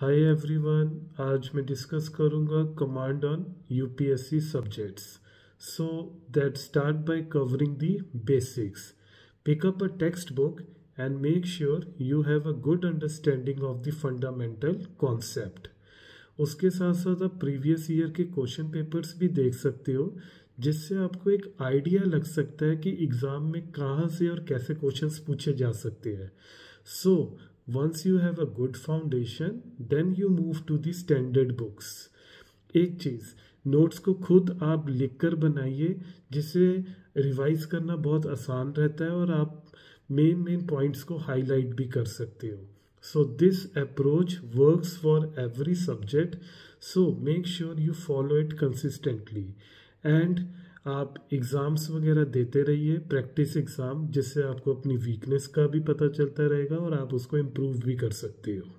Hi everyone आज मैं discuss करूँगा command on UPSC subjects so that start by covering the basics pick up a text book and make sure you have a good understanding of the fundamental concept उसके साथ साथ आप previous year के question papers भी देख सकते हो जिससे आपको एक आइडिया लग सकता है कि एग्ज़ाम में कहाँ से और कैसे क्वेश्चंस पूछे जा सकते हैं। सो so, once you have a good foundation then you move to the standard books एक चीज़ नोट्स को खुद आप लिखकर बनाइए जिससे रिवाइज करना बहुत आसान रहता है और आप मेन मेन पॉइंट्स को हाईलाइट भी कर सकते हो so this approach works for every subject so make sure you follow it consistently and आप एग्ज़ाम्स वगैरह देते रहिए प्रैक्टिस एग्ज़ाम जिससे आपको अपनी वीकनेस का भी पता चलता रहेगा और आप उसको इम्प्रूव भी कर सकते हो।